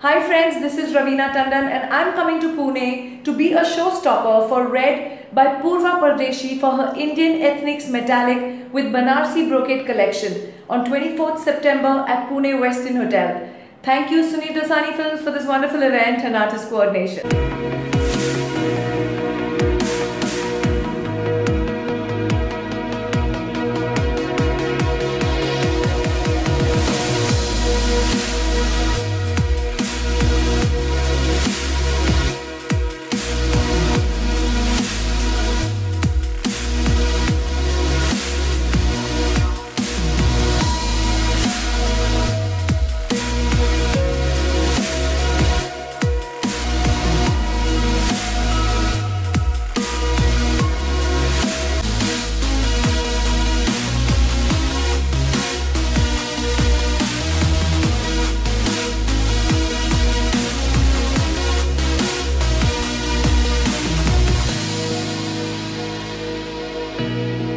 Hi friends, this is Raveena Tandon and I'm coming to Pune to be a showstopper for Red by Purva Pardeshi for her Indian Ethnics Metallic with Banarsi Brocade collection on 24th September at Pune Westin Hotel. Thank you Sunil Dosani Films for this wonderful event and artist coordination. Música